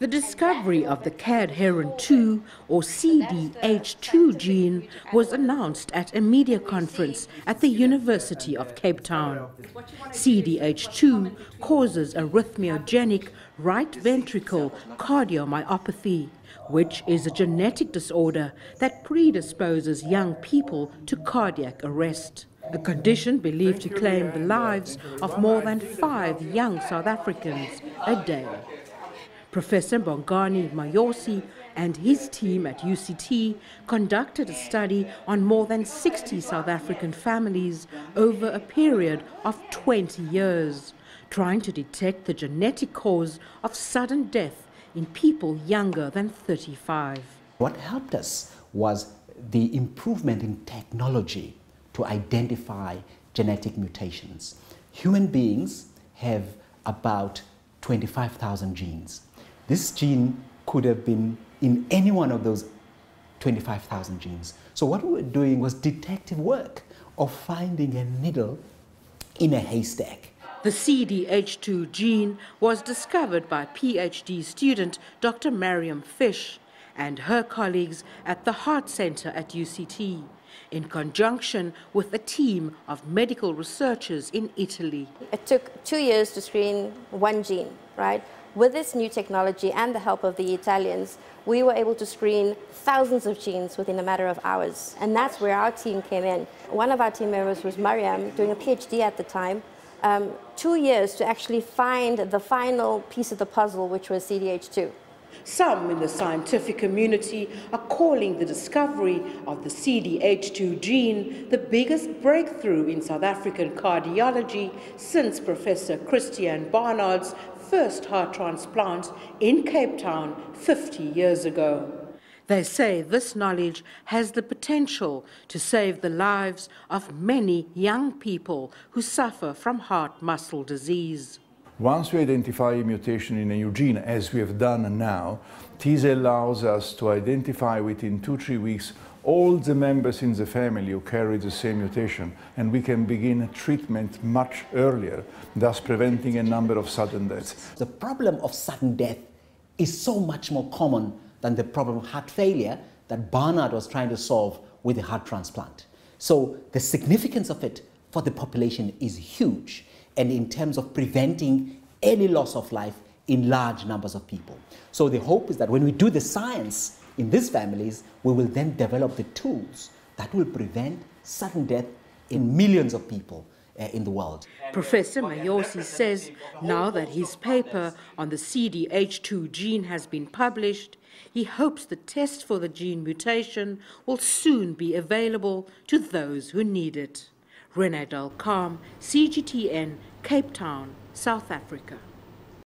The discovery of the CADH2 or CDH2 gene was announced at a media conference at the University of Cape Town. CDH2 causes arrhythmogenic right ventricle cardiomyopathy, which is a genetic disorder that predisposes young people to cardiac arrest. A condition believed to claim the lives of more than five young South Africans a day. Professor Bongani Mayosi and his team at UCT conducted a study on more than 60 South African families over a period of 20 years, trying to detect the genetic cause of sudden death in people younger than 35. What helped us was the improvement in technology to identify genetic mutations. Human beings have about 25,000 genes. This gene could have been in any one of those 25,000 genes. So what we were doing was detective work of finding a needle in a haystack. The CDH2 gene was discovered by PhD student Dr. Mariam Fish and her colleagues at the Heart Center at UCT in conjunction with a team of medical researchers in Italy. It took two years to screen one gene, right? With this new technology and the help of the Italians, we were able to screen thousands of genes within a matter of hours. And that's where our team came in. One of our team members was Mariam, doing a PhD at the time. Um, two years to actually find the final piece of the puzzle, which was CDH2. Some in the scientific community are calling the discovery of the CDH2 gene the biggest breakthrough in South African cardiology since Professor Christiaan Barnard's first heart transplant in Cape Town 50 years ago. They say this knowledge has the potential to save the lives of many young people who suffer from heart muscle disease. Once we identify a mutation in a new gene, as we have done now, this allows us to identify within two, three weeks all the members in the family who carry the same mutation, and we can begin treatment much earlier, thus preventing a number of sudden deaths. The problem of sudden death is so much more common than the problem of heart failure that Barnard was trying to solve with the heart transplant. So the significance of it for the population is huge, and in terms of preventing any loss of life in large numbers of people. So the hope is that when we do the science in these families, we will then develop the tools that will prevent sudden death in millions of people uh, in the world. Professor Mayosi says now that his paper on the CDH2 gene has been published, he hopes the test for the gene mutation will soon be available to those who need it. Rene Del Carme, CGTN, Cape Town, South Africa.